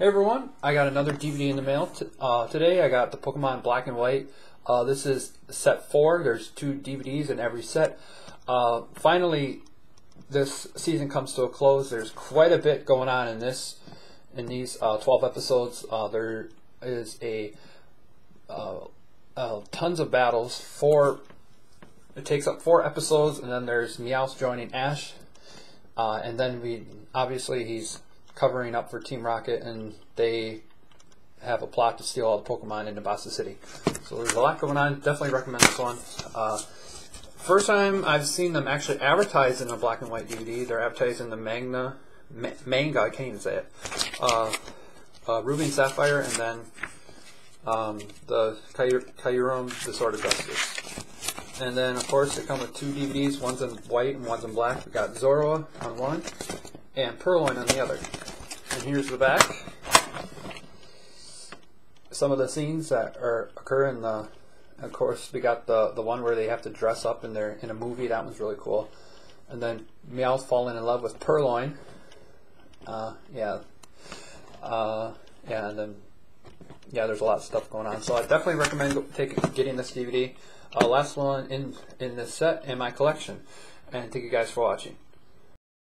Hey everyone, I got another DVD in the mail uh, today. I got the Pokemon Black and White. Uh, this is set four. There's two DVDs in every set. Uh, finally, this season comes to a close. There's quite a bit going on in this, in these uh, 12 episodes. Uh, there is a uh, tons of battles. Four. It takes up four episodes, and then there's Meowth joining Ash, and then we obviously he's covering up for Team Rocket, and they have a plot to steal all the Pokemon in Nimbasa City. So there's a lot going on. Definitely recommend this one. Uh, first time I've seen them actually advertised in a black and white DVD. They're advertising the Magna, ma- manga, I can't even say it, uh, uh, Ruby and Sapphire, and then um, the Kyurem, of Justice. And then, of course, they come with two DVDs. One's in white and one's in black. We got Zorua on one and Purrloin on the other. And here's the back. Some of the scenes that are occur in the, of course, we got the the one where they have to dress up in their in a movie. That one's really cool. And then Meowth falling in love with Purrloin. Uh, yeah. Uh, yeah, and then yeah, there's a lot of stuff going on. So I definitely recommend taking getting this DVD. Uh, last one in in this set in my collection. And thank you guys for watching.